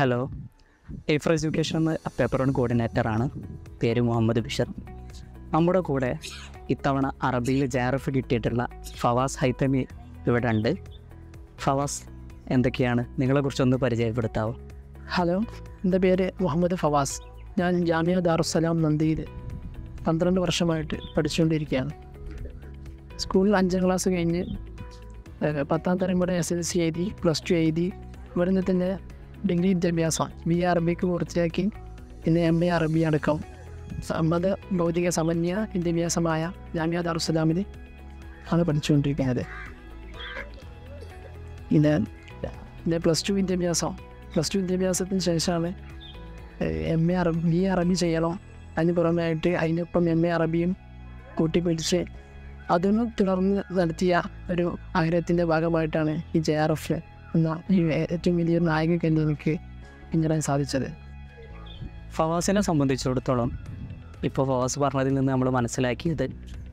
Hello Aifer education എന്ന paper one കോർഡിനേറ്ററാണ് പേര് മുഹമ്മദ് ബിഷർ. നമ്മുടെ കൂടെ ഇത്തവണ അറബിയിൽ ജാറഫ് കിട്ടിയിട്ടുള്ള ഫവാസ് ഹൈത്തമി ഇവിടെ ഉണ്ട്. ഫവാസ് എന്തൊക്കെയാണ്? നിങ്ങളെക്കുറിച്ചൊന്ന് പരിചയപ്പെടുത്താവോ? ഹലോ എന്റെ പേര് മുഹമ്മദ് ഫവാസ്. ഞാൻ ജാമിയ ദാറുസലാം നന്ദിയിൽ പന്ത്രണ്ട് വർഷമായിട്ട് പഠിച്ചുകൊണ്ടിരിക്കുകയാണ്. സ്കൂളിൽ അഞ്ചാം ക്ലാസ് കഴിഞ്ഞ് പത്താം തരം ഇവിടെ എസ് എൽ സി എഴുതി പ്ലസ് ടു എഴുതി ഇവിടെ നിന്ന് തന്നെ ഡിഗ്രി വിദ്യാഭ്യാസം. ബി എ അറബിക്ക് പൂർത്തിയാക്കി. പിന്നെ എം എ അറബി അടക്കം സമ്മത ഭൗതിക സമന്വയ വിദ്യാഭ്യാസമായ ജാമ്യ ദാറുസലാമിൽ ആണ് പഠിച്ചുകൊണ്ടിരിക്കുന്നത്. ഇത് പിന്നെ പ്ലസ് ടു വിദ്യാഭ്യാസം. പ്ലസ് ടു വിദ്യാഭ്യാസത്തിന് ശേഷമാണ് എം എ അറബി ബി എ അറബി ചെയ്യണം. അതിന് പുറമെയായിട്ട് അതിനൊപ്പം എം എ അറബിയും കൂട്ടിപ്പിടിച്ച് അതിനു തുടർന്ന് നടത്തിയ ഒരു ആഗ്രഹത്തിന്റെ ഭാഗമായിട്ടാണ് ഈ ജെ ആർ എഫ് ഏറ്റവും വലിയൊരു നായക എനിക്ക് പിന്നിടാൻ സാധിച്ചത്. ഫവാസിനെ സംബന്ധിച്ചിടത്തോളം ഇപ്പോൾ ഫവാസ് പറഞ്ഞതിൽ നിന്ന് നമ്മൾ മനസ്സിലാക്കിയത്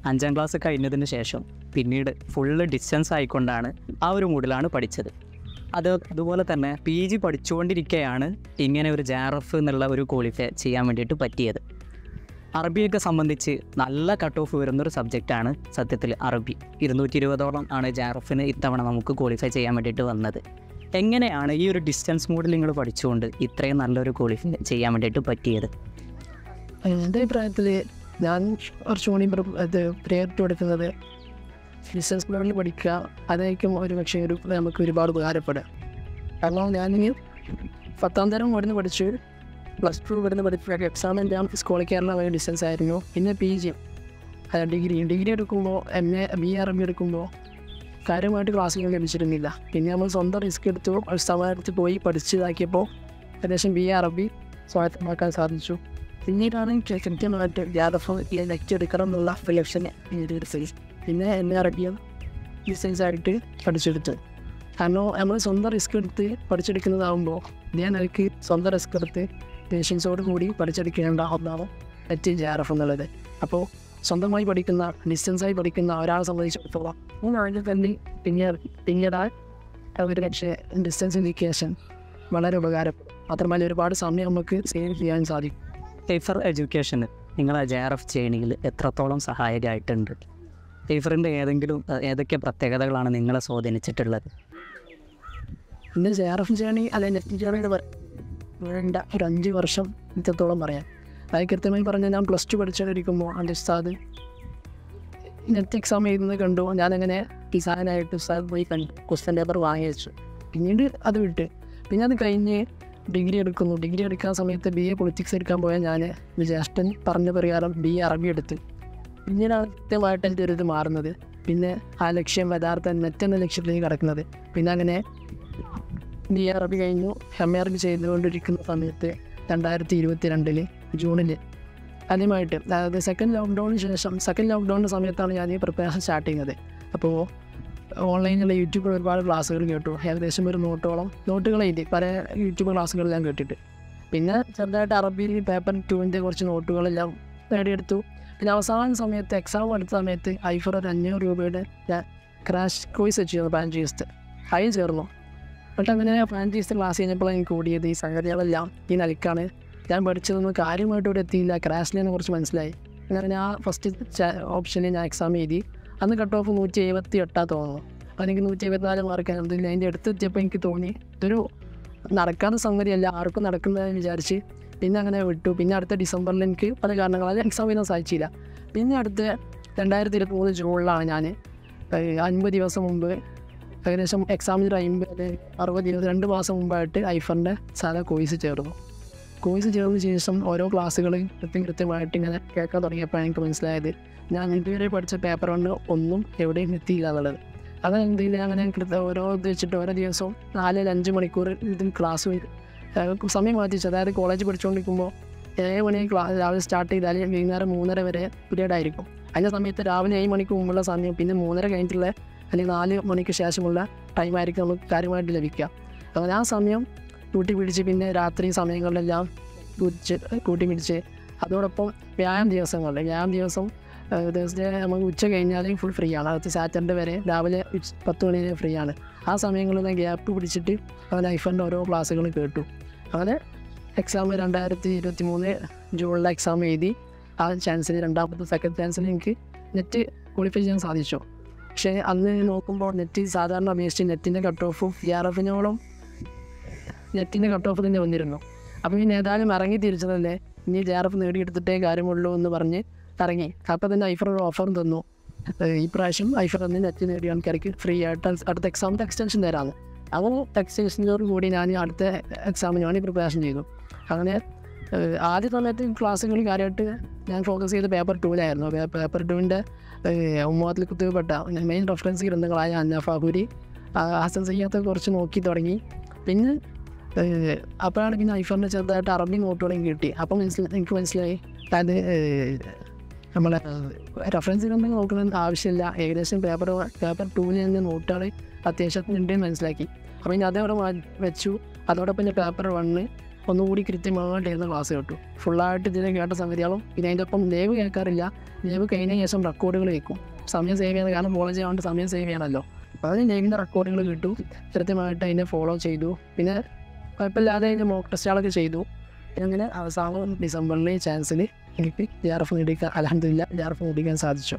അഞ്ചാം ക്ലാസ് കഴിഞ്ഞതിന് ശേഷം പിന്നീട് ഫുള്ള് ഡിസ്റ്റൻസ് ആയിക്കൊണ്ടാണ് ആ ഒരു മൂഡിലാണ് പഠിച്ചത്. അത് അതുപോലെ തന്നെ പി ജി പഠിച്ചുകൊണ്ടിരിക്കുകയാണ് ഇങ്ങനെ ഒരു ജാറഫ് എന്നുള്ള ഒരു ക്വാളിഫൈ ചെയ്യാൻ വേണ്ടിയിട്ട് പറ്റിയത്. അറബിയൊക്കെ സംബന്ധിച്ച് നല്ല കട്ട് ഓഫ് വരുന്നൊരു സബ്ജക്റ്റാണ് സത്യത്തിൽ അറബി. ഇരുന്നൂറ്റി ഇരുപതോളം ആണ് ജാറഫിന് ഇത്തവണ നമുക്ക് ക്വാളിഫൈ ചെയ്യാൻ വേണ്ടിയിട്ട് വന്നത്. എങ്ങനെയാണ് ഈ ഒരു ഡിസ്റ്റൻസ് മോഡിൽ നിങ്ങൾ പഠിച്ചുകൊണ്ട് ഇത്രയും നല്ലൊരു ക്വാളിഫൈ ചെയ്യാൻ വേണ്ടിയിട്ട് പറ്റിയത്? എന്റെ അഭിപ്രായത്തിൽ ഞാൻ കുറച്ചുകൂടി അത് പ്രേരിട്ട് കൊടുക്കുന്നത് ഡിസ്റ്റൻസ് മോഡിൽ പഠിക്കുക. അതായിരിക്കും ഒരു പക്ഷേ ഒരു നമുക്ക് ഒരുപാട് ഉപകാരപ്പെടുക. കാരണം ഞാനിങ്ങനെ പത്താം തരം ഇവിടുന്ന് പഠിച്ചു പ്ലസ് ടു ഇവിടുന്ന് പഠിച്ചു എക്സാം എല്ലാം സ്കൂളിൽ ഒരു ഡിസ്റ്റൻസ് ആയിരുന്നു. പിന്നെ പി ജി ഡിഗ്രി ഡിഗ്രി എടുക്കുമ്പോൾ M A B A M എടുക്കുമ്പോൾ കാര്യമായിട്ട് ക്ലാസ്സുകൾ ലഭിച്ചിരുന്നില്ല. പിന്നെ നമ്മൾ സ്വന്തം റിസ്ക് എടുത്തു സ്ഥാപനത്തിൽ പോയി പഠിച്ചതാക്കിയപ്പോൾ ഏകദേശം ബി എ ബി സ്വായത്തമാക്കാൻ സാധിച്ചു. പിന്നീടാണ് കൃത്യമായിട്ട് യാദഫ് ലെക്ചർ എടുക്കണം എന്നുള്ള ലക്ഷ്യം നേടിയെടുത്തത് പിന്നെ എന്നെ അറബിയും ഡിസ്റ്റൻസ് ആയിട്ട് പഠിച്ചെടുത്ത്. കാരണം നമ്മൾ സ്വന്തം റിസ്ക് എടുത്ത് പഠിച്ചെടുക്കുന്നതാകുമ്പോൾ ഞാൻ എനിക്ക് സ്വന്തം റിസ്ക് എടുത്ത് പേഷ്യൻസോട് കൂടി പഠിച്ചെടുക്കേണ്ട ഒന്നാണ് നെറ്റ് ജെ ആർ എഫ് എന്നുള്ളത്. അപ്പോൾ സ്വന്തമായി പഠിക്കുന്ന ഡിസ്റ്റൻസായി പഠിക്കുന്ന ഒരാളെ സംബന്ധിച്ചിടത്തോളം മൂന്നാഴ്ച തന്നെ പിന്നീട് പിന്നീടാൽ ഒരു പക്ഷേ ഡിസ്റ്റൻസ് എഡ്യൂക്കേഷൻ വളരെ ഉപകാരം മാത്രമല്ല ഒരുപാട് സമയം നമുക്ക് സേവ് ചെയ്യാൻ സാധിക്കും. ടൈഫർ എഡ്യൂക്കേഷന് നിങ്ങളെ ജെ ആർ എഫ് ചെയ്യണിയിൽ എത്രത്തോളം സഹായകമായിട്ടുണ്ട്? ടൈഫറിന്റെ ഏതെങ്കിലും ഏതൊക്കെ പ്രത്യേകതകളാണ് നിങ്ങളെ സ്വാധീനിച്ചിട്ടുള്ളത്? എന്റെ ജെ ആർ എഫ് ജേണി അല്ലെങ്കിൽ നെറ്റ് ജേണിയുടെ വേണ്ട ഒരു അഞ്ച് വർഷം ഇത്രത്തോളം പറയാം. അതായത് കൃത്യമായി പറഞ്ഞാൽ ഞാൻ പ്ലസ് ടു പഠിച്ചുകൊണ്ടിരിക്കുമ്പോൾ എന്റെ ഉസ്താദ് നെറ്റ് എക്സാം എഴുതുന്നത് കണ്ടു. ഞാനങ്ങനെ ഡിസൈനായിട്ട് ഉസ്താദ് പോയി കണ്ടു ക്വസ്റ്റ്യൻ പേപ്പർ വാങ്ങി വെച്ചു. പിന്നീട് അത് വിട്ട്. പിന്നെ അത് കഴിഞ്ഞ് ഡിഗ്രി എടുക്കുന്നു. ഡിഗ്രി എടുക്കാൻ സമയത്ത് ബി എ പൊളിറ്റിക്സ് എടുക്കാൻ പോയാൽ ഞാൻ ജ്യേഷ്ഠൻ പറഞ്ഞ പ്രകാരം ബി എ അറബി എടുത്ത്. പിന്നീടാണ് കൃത്യമായിട്ട് എന്റെ ഒരു ഇത് മാറുന്നത്. പിന്നെ ആ ലക്ഷ്യം യഥാർത്ഥ നെറ്റ് എന്ന ലക്ഷ്യത്തിലേക്ക് കടക്കുന്നത്. പിന്നെ അങ്ങനെ ബി ആർ അറബി കഴിഞ്ഞു. എം എ അറബി ചെയ്തുകൊണ്ടിരിക്കുന്ന സമയത്ത് രണ്ടായിരത്തി ഇരുപത്തി രണ്ടിൽ ജൂണിൽ ആദ്യമായിട്ട് അതായത് സെക്കൻഡ് ലോക്ക്ഡൗണിന് ശേഷം സെക്കൻഡ് ലോക്ക്ഡൗണിന്റെ സമയത്താണ് ഞാൻ ഈ പ്രിപ്പറേഷൻ സ്റ്റാർട്ട് ചെയ്യുന്നത്. അപ്പോൾ ഓൺലൈനിലുള്ള യൂട്യൂബിൽ ഒരുപാട് ക്ലാസ്സുകൾ കേട്ടു. ഏകദേശം ഒരു നോട്ടോളം നോട്ടുകൾ എഴുതി പല യൂട്യൂബ് ക്ലാസ്സുകൾ ഞാൻ കേട്ടിട്ട്. പിന്നെ ചെറുതായിട്ട് അറബിയിൽ പേപ്പർ ടുവിന്റെ കുറച്ച് നോട്ടുകളെല്ലാം നേടിയെടുത്തു. പിന്നെ അവസാന സമയത്ത് എക്സാം എടുത്ത സമയത്ത് ഐഫർ ഒരു അഞ്ഞൂറ് രൂപയുടെ ക്രാഷ് കോഴ്സ് വെച്ചിരുന്നു ഫ്രാഞ്ചൈസ്ഡ് അതിൽ ചേർന്നു. എന്നിട്ട് അങ്ങനെ ഫ്രാഞ്ചൈസ് ക്ലാസ് കഴിഞ്ഞപ്പോൾ എനിക്ക് കൂടിയത് ഈ സംഗതികളെല്ലാം ഈ നിലക്കാണ് ഞാൻ പഠിച്ചതൊന്നും കാര്യമായിട്ട് ഇവിടെ എത്തിയില്ല. ക്രാഷിനെ കുറച്ച് മനസ്സിലായി. അങ്ങനെ ഞാൻ ഫസ്റ്റ് ഓപ്ഷനിൽ ഞാൻ എക്സാം എഴുതി. അന്ന് കട്ട് ഓഫ് നൂറ്റി എഴുപത്തി എട്ടാ തോന്നുന്നു. അപ്പോൾ എനിക്ക് നൂറ്റി എഴുപത്തിനാല് മാർക്ക് ആയിരുന്നില്ല അതിന്റെ അടുത്തെത്തിയപ്പോൾ എനിക്ക് തോന്നി. ഇതൊരു നടക്കാത്ത സംഗതിയല്ല. ആർക്കും നടക്കുന്നതെന്ന് വിചാരിച്ച് പിന്നെ അങ്ങനെ വിട്ടു. പിന്നെ അടുത്ത ഡിസംബറിൽ എനിക്ക് പല കാരണങ്ങളാൽ എക്സാം എഴുതാൻ സാധിച്ചില്ല. പിന്നെ അടുത്ത രണ്ടായിരത്തി ഇരുപത്തി മൂന്ന് ജൂണിലാണ് ഞാൻ അൻപത് ദിവസം മുമ്പ് ഏകദേശം എക്സാമിന് ഒരു അമ്പത് അറുപത് ഇരുപത് രണ്ട് മാസം മുമ്പായിട്ട് ഐഫറിന്റെ സാധാ കോഴ്സ് ചേർന്നു. കോഴ്സ് ചേർന്ന ശേഷം ഓരോ ക്ലാസ്സുകൾ കൃത്യം കൃത്യമായിട്ട് ഇങ്ങനെ കേൾക്കാൻ തുടങ്ങിയപ്പോൾ എനിക്ക് മനസ്സിലായത്. ഞാൻ ഇതുവരെ പഠിച്ച പേപ്പർ കൊണ്ട് ഒന്നും എവിടെയും എത്തിയില്ല എന്നുള്ളത്. അത് എന്തെങ്കിലും അങ്ങനെ കൃത്യം ഓരോ ഇത് വെച്ചിട്ട് ഓരോ ദിവസവും നാല് അഞ്ച് മണിക്കൂർ ഇതിന് ക്ലാസ് സമയം മാറ്റിച്ചു അതായത് കോളേജ് പഠിച്ചുകൊണ്ടിരിക്കുമ്പോൾ ഏഴ് മണി ക്ലാസ് രാവിലെ സ്റ്റാർട്ട് ചെയ്താൽ വൈകുന്നേരം മൂന്നര വരെ പീരീഡ് ആയിരിക്കും. അതിന്റെ സമയത്ത് രാവിലെ ഏഴ് മണിക്ക് മുമ്പുള്ള സമയം പിന്നെ മൂന്നര കഴിഞ്ഞിട്ടുള്ള അല്ലെങ്കിൽ നാല് മണിക്ക് ശേഷമുള്ള ടൈമായിരിക്കും നമുക്ക് കാര്യമായിട്ട് ലഭിക്കുക. അങ്ങനെ ആ സമയം കൂട്ടി പിടിച്ച് പിന്നെ രാത്രി സമയങ്ങളിലെല്ലാം കുറിച്ച് കൂട്ടി പിടിച്ച്. അതോടൊപ്പം വ്യായാമ ദിവസങ്ങളിൽ വ്യായാമ ദിവസം ദിവസത്തെ നമുക്ക് ഉച്ച കഴിഞ്ഞാൽ ഫുൾ ഫ്രീ ആണ്. അടുത്ത സാറ്റർഡേ വരെ രാവിലെ പത്ത് മണി വരെ ഫ്രീ ആണ്. ആ സമയങ്ങളിൽ ഗ്യാപ്പ് പിടിച്ചിട്ട് ഐഫോണിന്റെ ഓരോ ക്ലാസ്സുകൾ കേട്ടു. അങ്ങനെ എക്സാം രണ്ടായിരത്തി ഇരുപത്തി മൂന്ന് ജൂണിലെ എക്സാം എഴുതി. ആ ചാൻസിൽ രണ്ടാമത്തെ സെക്കൻഡ് ചാൻസിൽ എനിക്ക് നെറ്റ് ക്വാളിഫൈ ചെയ്യാൻ സാധിച്ചു. പക്ഷേ അന്ന് നോക്കുമ്പോൾ നെറ്റ് സാധാരണ അപേക്ഷിച്ച് നെറ്റിന്റെ കട്ട് ഓഫും ജി ആർ എഫിനോളം നെറ്റിന്റെ കട്ട് ഓഫ് തന്നെ വന്നിരുന്നു. അപ്പോൾ പിന്നെ ഏതായാലും ഇറങ്ങി തിരിച്ചതല്ലേ? ഇനി ജി ആർ എഫ് നേടിയെടുത്തിട്ടേ കാര്യമുള്ളൂ എന്ന് പറഞ്ഞ് ഇറങ്ങി അപ്പോൾ തന്നെ ഐഫർ ഒരു ഓഫറും തന്നു. ഈ പ്രാവശ്യം ഐഫർ തന്നെ നെറ്റ് നേടിയ ആൾക്കാർക്ക് ഫ്രീ ആയിട്ട് അടുത്ത എക്സാമിന്റെ എക്സ്റ്റൻഷൻ തരാമെന്ന് അങ്ങനെ എക്സ്റ്റൻഷനോട് കൂടി ഞാൻ അടുത്ത എക്സാമിന് വേണ്ടി പ്രിപ്പറേഷൻ ചെയ്തു. അങ്ങനെ ആദ്യ സമയത്ത് ക്ലാസ്സുകളിൽ കാര്യമായിട്ട് ഞാൻ ഫോക്കസ് ചെയ്ത് പേപ്പർ ടൂവിലായിരുന്നു പേപ്പർ ടൂവിന്റെ ഉമ്മാത്തിൽ കുത്തിവപ്പെട്ട മെയിൻ റെഫറൻസ് ഗ്രന്ഥങ്ങളായ അന്നഫാഹുരി ഹസൻ സയ്യാത്തെ കുറച്ച് നോക്കി തുടങ്ങി. പിന്നെ അപ്പോഴാണ് പിന്നെ ഐഫോണിന്റെ ചെറുതായിട്ട് അറബി നോട്ടുകളും കിട്ടി. അപ്പം മനസ്സിലായി എനിക്ക് മനസ്സിലായി. അത് ഏഹ് നമ്മളെ റെഫറൻസ് ഗ്രന്ഥങ്ങൾ നോക്കുന്ന ആവശ്യമില്ല. ഏകദേശം പേപ്പർ പേപ്പർ ടൂവിൽ നിന്ന് നോട്ടുകൾ അത്യാവശ്യത്തിന് ഉണ്ടെന്ന് മനസ്സിലാക്കി. അപ്പോൾ ഇനി അതേപോലെ അവിടെ വെച്ചു. അതോടൊപ്പം പേപ്പർ വണ്ണ് ഒന്നുകൂടി കൃത്യമായിട്ട് ക്ലാസ് കേട്ടു. ഫുള്ളായിട്ട് ഇതിനെ കേട്ട സംഗതികളും പിന്നെ അതിന്റെ ഒപ്പം ലൈവ് കേൾക്കാറില്ല. ലൈവ് കഴിഞ്ഞ ശേഷം റെക്കോർഡുകൾ കേൾക്കും സമയം സേവ് ചെയ്യുന്ന കാരണം കോളേജ് ആയതുകൊണ്ട് സമയം സേവ് ചെയ്യണമല്ലോ. അപ്പോൾ അതിന് ലൈവിന്റെ റെക്കോർഡുകൾ കിട്ടു. കൃത്യമായിട്ട് അതിനെ ഫോളോ ചെയ്തു. പിന്നെ കുഴപ്പമില്ലാതെ അതിന്റെ മോക്ക് ടെസ്റ്റുകളൊക്കെ ചെയ്തു. അങ്ങനെ അവസാനം ഡിസംബറിലെ ചാൻസിൽ എനിക്ക് ജെ ആർ എഫ് നേടിക്കാൻ അലഹമില്ല ജെ ആർ എഫ് നേടിക്കാൻ സാധിച്ചു.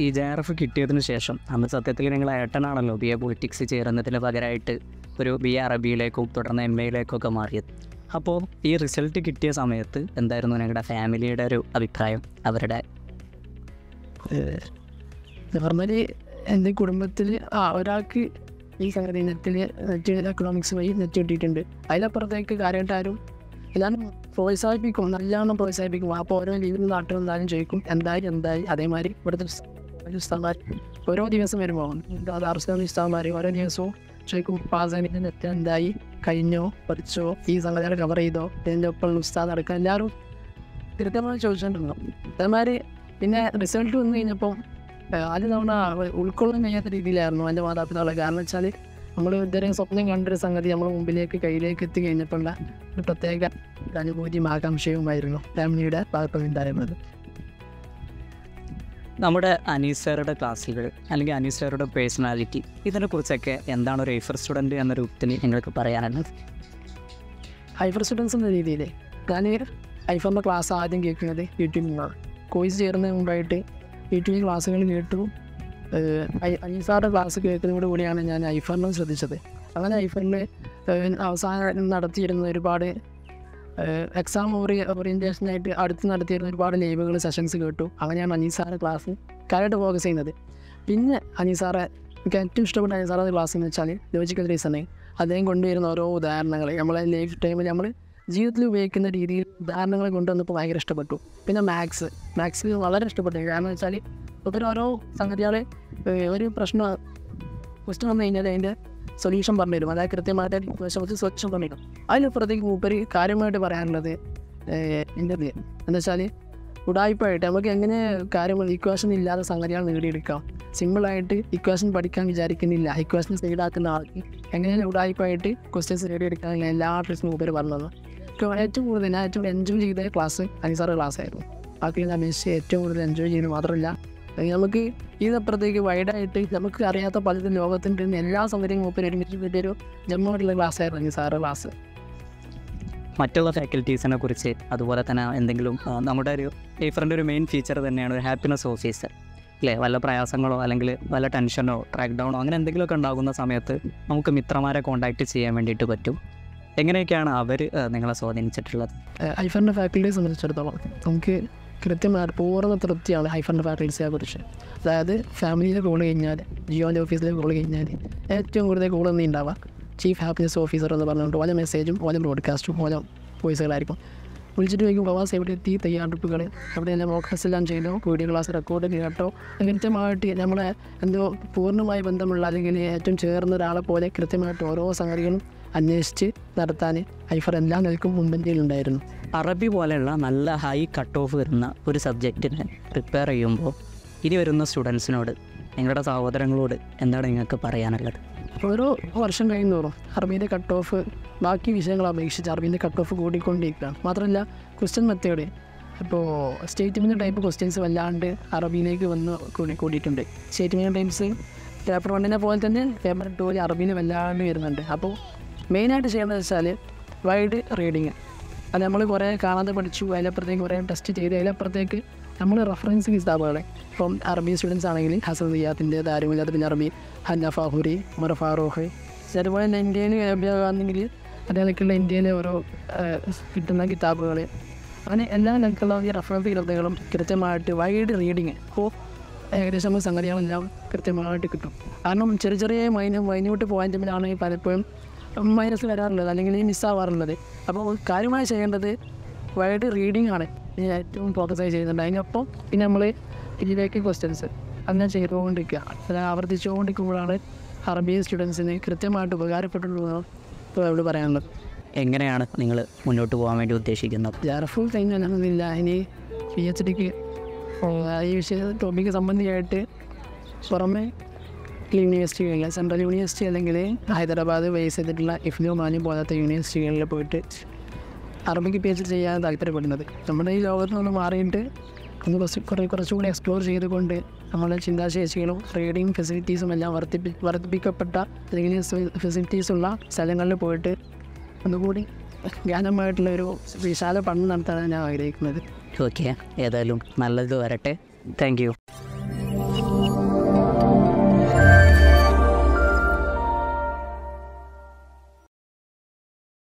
ഈ ജെ ആർ എഫ് കിട്ടിയതിന് ശേഷം അന്ന് സത്യത്തിൽ നിങ്ങൾ ഏട്ടനാണല്ലോ ബി എ പൊളിറ്റിക്സ് ചേരുന്നതിന് പകരമായിട്ട് ഒരു ബി അറബിയിലേക്കും തുടർന്ന് എം എയിലേക്കൊക്കെ മാറിയത്. അപ്പോൾ ഈ റിസൾട്ട് കിട്ടിയ സമയത്ത് എന്തായിരുന്നു ഞങ്ങളുടെ ഫാമിലിയുടെ ഒരു അഭിപ്രായം? അവരുടെ നോർമലി എന്റെ കുടുംബത്തിൽ ആ ഒരാൾക്ക് ഈ സംഗതി നെറ്റ് എക്കണോമിക്സ് വഴി നെറ്റ് കിട്ടിയിട്ടുണ്ട്. അതിലപ്പുറത്തേക്ക് കാര്യമായിട്ട് ആരും എല്ലാവരും പ്രോത്സാഹിപ്പിക്കും നല്ലോണം പ്രോത്സാഹിപ്പിക്കും. അപ്പോൾ ഓരോ ലീവിൽ നാട്ടിൽ വന്നാലും ചോദിക്കും എന്തായി എന്തായി അതേമാതിരി ഇവിടുത്തെ ഉസ്താന്മാർ ഓരോ ദിവസം വരുമ്പോൾ അർസ്ലാമി ഉസ്താന്മാർ ഓരോ ദിവസവും പാസാമിന്റെ നെറ്റ് എന്തായി കഴിഞ്ഞോ. പഠിച്ചോ. ഈ സംഗതികൾ കവർ ചെയ്തോ. ഇതിന്റെ ഒപ്പം ഉസ്താദ് അടക്കം എല്ലാവരും കൃത്യമായി ചോദിച്ചുകൊണ്ടിരുന്നു അതേമാതിരി പിന്നെ റിസൾട്ട് വന്നു കഴിഞ്ഞപ്പം ആദ്യ തവണ ഉൾക്കൊള്ളാൻ കഴിയാത്ത രീതിയിലായിരുന്നു എന്റെ മാതാപിതാക്കളെ. കാരണം വെച്ചാൽ നമ്മൾ ഇതുവരെ സ്വപ്നം കണ്ടൊരു സംഗതി നമ്മൾ മുമ്പിലേക്ക് കയ്യിലേക്ക് എത്തി കഴിഞ്ഞപ്പോഴുള്ള ഒരു പ്രത്യേക അനുഭൂതിയും ആകാംക്ഷയുമായിരുന്നു ഫാമിലിയുടെ ഭാഗത്തുനിന്ന് ഉണ്ടായിരുന്നത്. നമ്മുടെ അനീസറുടെ ക്ലാസ്സുകൾ അല്ലെങ്കിൽ അനീസറുടെ പേഴ്സണാലിറ്റി ഇതിനെക്കുറിച്ചൊക്കെ എന്താണ് ഒരു ഹൈഫർ സ്റ്റുഡന്റ് എന്ന രൂപത്തിൽ നിങ്ങൾക്ക് പറയാനുള്ളത്? ഹൈഫർ സ്റ്റുഡൻസ് എന്ന രീതിയിൽ ഞാൻ ഹൈഫറിന്റെ ക്ലാസ് ആദ്യം കേൾക്കുന്നത് യൂട്യൂബിൽ നിന്നാണ്. കോഴ്സ് ചേർന്നതിന് മുമ്പായിട്ട് യൂട്യൂബിൽ ക്ലാസ്സുകൾ കേട്ടു. അനീസാറുടെ ക്ലാസ് കേൾക്കുന്നതോട് കൂടിയാണ് ഞാൻ ഐഫറിനും ശ്രദ്ധിച്ചത്. അങ്ങനെ ഐഫറിൽ അവസാനം നടത്തിയിരുന്ന ഒരുപാട് എക്സാം ഓറി ഓറിയന്റേഷനായിട്ട് അടുത്ത് നടത്തിയിരുന്ന ഒരുപാട് ലൈവുകൾ സെഷൻസ് കേട്ടു. അങ്ങനെയാണ് അനീസാറെ ക്ലാസ് കാര്യമായിട്ട് ഫോക്കസ് ചെയ്യുന്നത്. പിന്നെ അനീസാറെ എനിക്ക് ഏറ്റവും ഇഷ്ടപ്പെട്ട അനീസാറെ ക്ലാസ് എന്ന് വെച്ചാൽ ലോജിക്കൽ റീസണിങ് അദ്ദേഹം കൊണ്ടുവരുന്ന ഓരോ ഉദാഹരണങ്ങൾ നമ്മളെ ലൈഫ് ടൈമിൽ നമ്മൾ ജീവിതത്തിൽ ഉപയോഗിക്കുന്ന രീതിയിൽ ഉദാഹരണങ്ങൾ കൊണ്ടുവന്നപ്പോൾ ഭയങ്കര ഇഷ്ടപ്പെട്ടു. പിന്നെ മാത്സ് മാത്സ് വളരെ ഇഷ്ടപ്പെട്ടു. കാരണം വെച്ചാൽ ഓരോ സംഗതികൾ ഒരു പ്രശ്നം ക്വസ്റ്റ്യൻ വന്നു കഴിഞ്ഞാൽ അതിന്റെ സൊല്യൂഷൻ പറഞ്ഞു തരും അതായത് കൃത്യമായിട്ട് കുറച്ച് സൊല്യൂഷൻ പറഞ്ഞു അതിനപ്പുറത്തേക്ക് മൂപ്പര് കാര്യമായിട്ട് പറയാനുള്ളത് എന്റെ എന്താ വെച്ചാൽ ഉടായ്പായിട്ട് നമുക്ക് എങ്ങനെ കാര്യങ്ങൾ ഇക്വേഷൻ ഇല്ലാതെ സംഗതികൾ നേടിയെടുക്കാം. സിമ്പിളായിട്ട് ഇക്വേഷൻ പഠിക്കാൻ വിചാരിക്കുന്നില്ല. ഇക്വേഷൻ സൈഡാക്കുന്ന ആൾക്ക് എങ്ങനെ ഉടായ്പായിട്ട് ക്വസ്റ്റ്യൻസ് നേടിയെടുക്കാനുള്ള എല്ലാ ട്രിക്സും മൂപ്പര് പറഞ്ഞത് ഏറ്റവും കൂടുതൽ ഞാൻ ഏറ്റവും എൻജോയ് ചെയ്ത ക്ലാസ് അനിസാറ് ക്ലാസ് ആയിരുന്നു. ബാക്കി ഞാൻ അപേക്ഷിച്ച് ഏറ്റവും കൂടുതൽ എൻജോയ് ചെയ്യുന്നത് മാത്രമല്ല അത് നമുക്ക് ഈ ഇതിനപ്പുറത്തേക്ക് വൈഡായിട്ട് നമുക്ക് അറിയാത്ത പലതും ലോകത്തിന്റെ എല്ലാ സൗകര്യങ്ങളും മൂപ്പര് ഒരുമിച്ച് വലിയൊരു ജമ്മുമായിട്ടുള്ള ക്ലാസ് ആയിരുന്നു സാറ് ക്ലാസ് മറ്റുള്ള ഫാക്കൽറ്റീസിനെ കുറിച്ച് അതുപോലെ തന്നെ എന്തെങ്കിലും നമ്മുടെ ഒരു എഫറിന്റെ ഒരു മെയിൻ ഫീച്ചർ തന്നെയാണ് ഒരു ഹാപ്പിനെസ് ഓഫീസർ അല്ലേ? വല്ല പ്രയാസങ്ങളോ അല്ലെങ്കിൽ വല്ല ടെൻഷനോ ട്രാക്ക് ഡൗണോ അങ്ങനെ എന്തെങ്കിലുമൊക്കെ ഉണ്ടാകുന്ന സമയത്ത് നമുക്ക് മിത്രമാരെ കോൺടാക്റ്റ് ചെയ്യാൻ വേണ്ടിയിട്ട് പറ്റും. എങ്ങനെയൊക്കെയാണ് അവർ നിങ്ങളെ സ്വാധീനിച്ചിട്ടുള്ളത്? ഐഫറിന്റെ ഫാക്കൽറ്റിയെ സംബന്ധിച്ചിടത്തോളം നമുക്ക് കൃത്യമായിട്ട് പൂർണ തൃപ്തിയാണ് ഹൈഫറിന്റെ ഫാക്കൽസിയെ കുറിച്ച്. അതായത് ഫാമിലിയിൽ കോൾ കഴിഞ്ഞാൽ ജിയോന്റെ ഓഫീസിൽ കോൾ കഴിഞ്ഞാൽ ഏറ്റവും കൂടുതൽ കോൾ ഒന്നും ഉണ്ടാവുക ചീഫ് ഹാപ്പിനെസ് ഓഫീസർ എന്ന് പറഞ്ഞുകൊണ്ട് ഓല മെസ്സേജും ഓല ബ്രോഡ്കാസ്റ്റും ഓല വോയിസുകളായിരിക്കും വിളിച്ചിട്ട് ചോദിക്കും പ്രവാസ് എവിടെ എത്തി തയ്യാറെടുപ്പുകൾ അവിടെ എല്ലാം മോക്കസ് എല്ലാം ചെയ്തോ. വീഡിയോ ക്ലാസ് റെക്കോർഡ് കേട്ടോ. കൃത്യമായിട്ട് നമ്മളെ എന്തോ പൂർണമായി ബന്ധമുള്ള അല്ലെങ്കിൽ ഏറ്റവും ചേർന്ന ഒരാളെ പോലെ കൃത്യമായിട്ട് ഓരോ സംഗതികളും അന്വേഷിച്ച് നടത്താൻ ഐഫർ എല്ലാം നിൽക്കും മുൻപന്തിയിലുണ്ടായിരുന്നു. അറബി പോലെയുള്ള നല്ല ഹൈ കട്ട് ഓഫ് വരുന്ന ഒരു സബ്ജക്റ്റിനെ പ്രിപ്പയർ ചെയ്യുമ്പോൾ ഇനി വരുന്ന സ്റ്റുഡൻസിനോട് നിങ്ങളുടെ സഹോദരങ്ങളോട് എന്താണ് നിങ്ങൾക്ക് പറയാനുള്ളത്? ഓരോ വർഷം കഴിയുന്നോറും അറബീന്റെ കട്ട് ഓഫ് ബാക്കി വിഷയങ്ങൾ അപേക്ഷിച്ച് അറബീന്റെ കട്ട് ഓഫ് കൂടിക്കൊണ്ടിരിക്കുകയാണ്. മാത്രമല്ല ക്വസ്റ്റ്യൻ മെത്തേഡ് ഇപ്പോൾ സ്റ്റേറ്റ്മെന്റ് ടൈപ്പ് ക്വസ്റ്റ്യൻസ് വല്ലാണ്ട് അറബീനേക്ക് വന്ന് കൂടി കൂടിയിട്ടുണ്ട്. സ്റ്റേറ്റ്മെന്റ് ടൈംസ് പേപ്പർ വണ്ണിനെ പോലെ തന്നെ പേപ്പർ ടൂവിൽ അറബീനെ വല്ലാണ്ട് വരുന്നുണ്ട്. അപ്പോൾ മെയിനായിട്ട് ചെയ്യേണ്ടത് വെച്ചാൽ വൈഡ് റീഡിങ്. അത് നമ്മൾ കുറേ കാണാതെ പഠിച്ചു അതിലപ്പുറത്തേക്ക് കുറേ ടെസ്റ്റ് ചെയ്ത് അതിലപ്പുറത്തേക്ക് നമ്മൾ റെഫറൻസ് കിതാബുകളെ. ഇപ്പം അറബി സ്റ്റുഡൻസ് ആണെങ്കിൽ ഹസൻ റിയാത്തിന്റെ ദാരുമില്ലാത്ത പിന്നെ അറബി ഹന്ന ഫാഹുരി ഉമർ ഫാറൂഖ്. അതുപോലെ തന്നെ ഇന്ത്യയിൽ ലഭ്യമാണെങ്കിൽ അതേപോലെയൊക്കെയുള്ള ഇന്ത്യയിലെ ഓരോ കിട്ടുന്ന കിതാബുകൾ അങ്ങനെ എല്ലാ നിലക്കുള്ള ഈ റെഫറൻസ് ഗ്രന്ഥങ്ങളും കൃത്യമായിട്ട് വൈഡ് റീഡിങ്. അപ്പോൾ ഏകദേശം സംഗതികളെല്ലാം കൃത്യമായിട്ട് കിട്ടും. കാരണം ചെറിയ ചെറിയ മൈന മൈന്യൂട്ട് തമ്മിലാണെങ്കിൽ പലപ്പോഴും മൈനസ് വരാറുള്ളത് അല്ലെങ്കിൽ മിസ്സാവാറുള്ളത് അപ്പോൾ കാര്യമായി ചെയ്യേണ്ടത് വൈഡ് റീഡിംഗ് ആണ്. ഞാൻ ഏറ്റവും ഫോക്കസായി ചെയ്യുന്നുണ്ട്. അതിനൊപ്പം പിന്നെ നമ്മൾ ഇതിലേക്ക് ക്വസ്റ്റ്യൻസ് അങ്ങനെ ചെയ്തുകൊണ്ടിരിക്കുക. അത് ആവർത്തിച്ചുകൊണ്ടിരിക്കുമ്പോഴാണ് അറബി സ്റ്റുഡൻസിന് കൃത്യമായിട്ട് ഉപകാരപ്പെട്ടിട്ടുള്ളത് ഇപ്പോൾ അവിടെ പറയാനുള്ളത്. എങ്ങനെയാണ് നിങ്ങൾ മുന്നോട്ട് പോകാൻ വേണ്ടി ഉദ്ദേശിക്കുന്നത്? ജാർഫുൾ കഴിഞ്ഞാൽ അലഹമില്ല ഇനി പി എച്ച് ഡിക്ക് ഈ വിഷയ ടോപ്പിക്ക് സംബന്ധിയായിട്ട് പുറമെ യൂണിവേഴ്സിറ്റികളിൽ സെൻട്രൽ യൂണിവേഴ്സിറ്റി അല്ലെങ്കിൽ ഹൈദരാബാദ് ബേസ് ചെയ്തിട്ടുള്ള ഇഫ്ലു മാനും പോലത്തെ യൂണിവേഴ്സിറ്റികളിൽ പോയിട്ട് അറബിക്ക് പി എച്ച് ഡി ചെയ്യാൻ താല്പര്യപ്പെടുന്നത്. നമ്മുടെ ഈ ലോകത്ത് നിന്ന് മാറിയിട്ട് ഒന്ന് കുറച്ച് കുറേ കുറച്ചുകൂടി എക്സ്പ്ലോർ ചെയ്തുകൊണ്ട് നമ്മുടെ ചിന്താശേഷികളും റീഡിങ് ഫെസിലിറ്റീസും എല്ലാം വർദ്ധിപ്പി വർദ്ധിപ്പിക്കപ്പെട്ട അല്ലെങ്കിൽ ഫെസിലിറ്റീസുള്ള സ്ഥലങ്ങളിൽ പോയിട്ട് ഒന്നുകൂടി ജ്ഞാനമായിട്ടുള്ള ഒരു വിശാല പഠനം നടത്താനാണ് ഞാൻ ആഗ്രഹിക്കുന്നത്. ഓക്കെ ഏതായാലും നല്ലത് വരട്ടെ. താങ്ക്